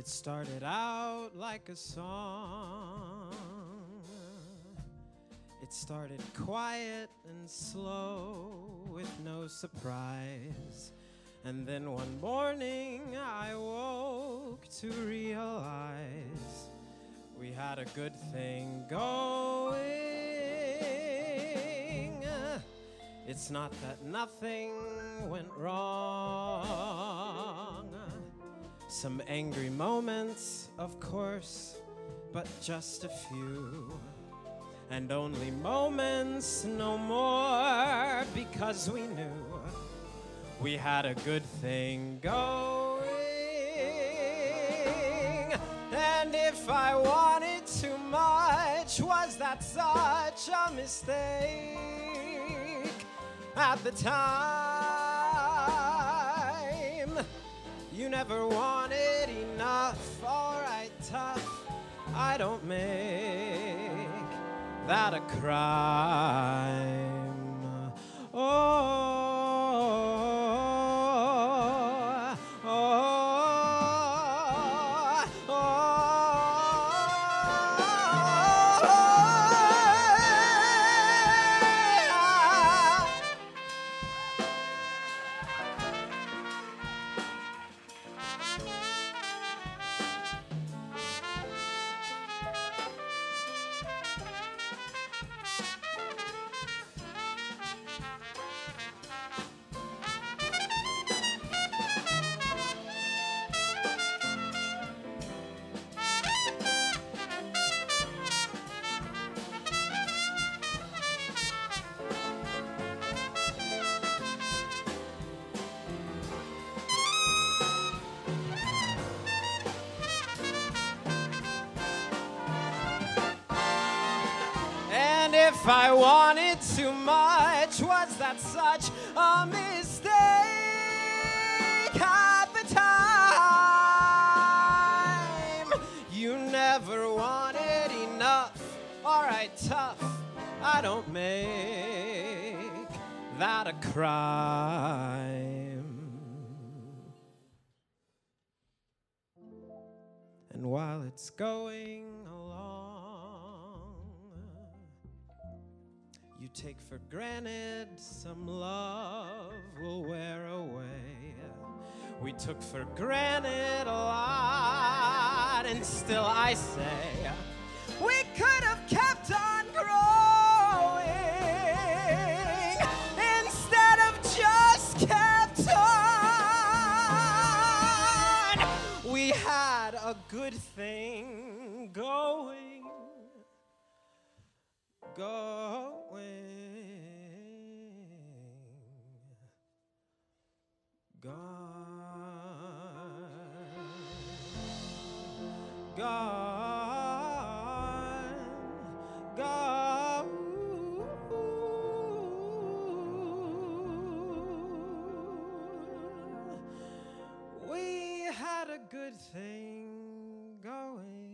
It started out like a song. It started quiet and slow with no surprise. And then one morning I woke to realize we had a good thing going. It's not that nothing went Some angry moments, of course, but just a few. And only moments, no more, because we knew we had a good thing going. And if I wanted too much, was that such a mistake at the time? You never wanted enough, alright, tough. I don't make that a crime. If I wanted too much, was that such a mistake at the time? You never wanted enough. Alright, tough. I don't make that a crime. And while it's going take for granted some love will wear away. We took for granted a lot, and still I say, we could have kept on growing instead of just kept on. We had a good thing going. Go God. We had a good thing going.